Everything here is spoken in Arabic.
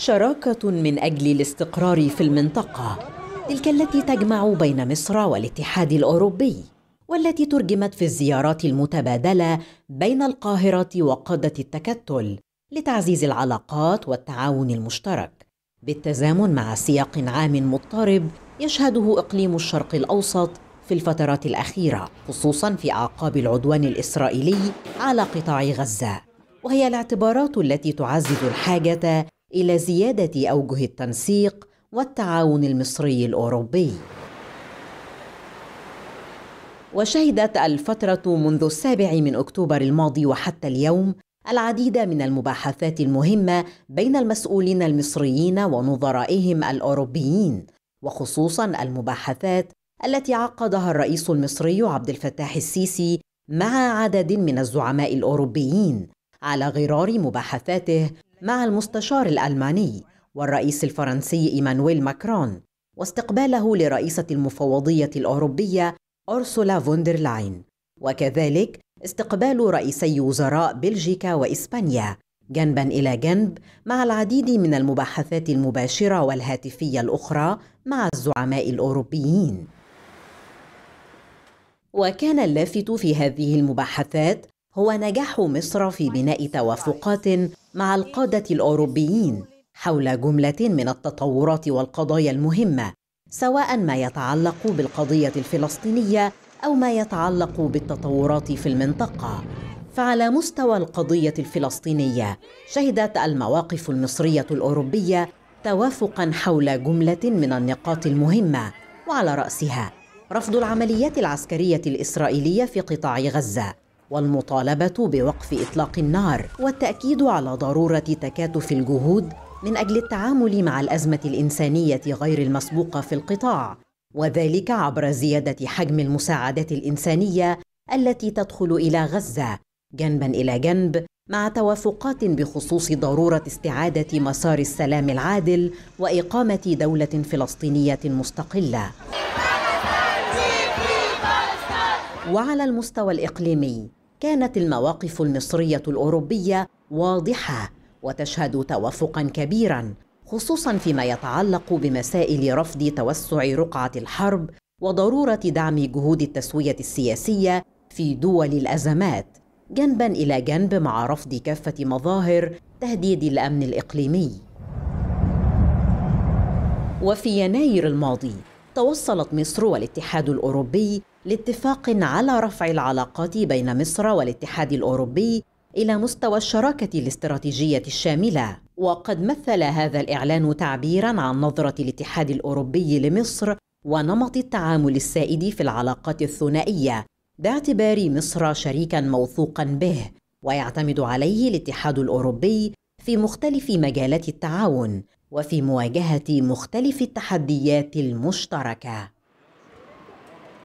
شراكة من أجل الاستقرار في المنطقة تلك التي تجمع بين مصر والاتحاد الأوروبي والتي ترجمت في الزيارات المتبادلة بين القاهرة وقادة التكتل لتعزيز العلاقات والتعاون المشترك. بالتزامن مع سياق عام مضطرب يشهده إقليم الشرق الأوسط في الفترات الأخيرة خصوصا في أعقاب العدوان الإسرائيلي على قطاع غزة. وهي الاعتبارات التي تعزز الحاجة إلى زيادة أوجه التنسيق والتعاون المصري الأوروبي. وشهدت الفترة منذ السابع من أكتوبر الماضي وحتى اليوم العديد من المباحثات المهمة بين المسؤولين المصريين ونظرائهم الأوروبيين وخصوصا المباحثات التي عقدها الرئيس المصري عبد الفتاح السيسي مع عدد من الزعماء الأوروبيين على غرار مباحثاته مع المستشار الألماني والرئيس الفرنسي إيمانويل ماكرون واستقباله لرئيسة المفوضية الأوروبية أرسولا فوندرلاين وكذلك استقبال رئيسي وزراء بلجيكا وإسبانيا جنبا إلى جنب مع العديد من المباحثات المباشرة والهاتفية الأخرى مع الزعماء الأوروبيين. وكان اللافت في هذه المباحثات هو نجاح مصر في بناء توافقات مع القادة الأوروبيين حول جملة من التطورات والقضايا المهمة سواء ما يتعلق بالقضية الفلسطينية أو ما يتعلق بالتطورات في المنطقة. فعلى مستوى القضية الفلسطينية شهدت المواقف المصرية الأوروبية توافقا حول جملة من النقاط المهمة وعلى رأسها رفض العمليات العسكرية الإسرائيلية في قطاع غزة. والمطالبة بوقف إطلاق النار والتأكيد على ضرورة تكاتف الجهود من أجل التعامل مع الأزمة الإنسانية غير المسبوقة في القطاع وذلك عبر زيادة حجم المساعدات الإنسانية التي تدخل إلى غزة جنبا إلى جنب مع توافقات بخصوص ضرورة استعادة مسار السلام العادل وإقامة دولة فلسطينية مستقلة. وعلى المستوى الإقليمي كانت المواقف المصرية الأوروبية واضحة وتشهد توافقا كبيرا خصوصا فيما يتعلق بمسائل رفض توسع رقعة الحرب وضرورة دعم جهود التسوية السياسية في دول الأزمات جنبا إلى جنب مع رفض كافة مظاهر تهديد الأمن الإقليمي. وفي يناير الماضي توصلت مصر والاتحاد الأوروبي لاتفاق على رفع العلاقات بين مصر والاتحاد الأوروبي إلى مستوى الشراكة الاستراتيجية الشاملة. وقد مثل هذا الإعلان تعبيرا عن نظرة الاتحاد الأوروبي لمصر ونمط التعامل السائد في العلاقات الثنائية باعتبار مصر شريكا موثوقا به ويعتمد عليه الاتحاد الأوروبي في مختلف مجالات التعاون. وفي مواجهة مختلف التحديات المشتركة.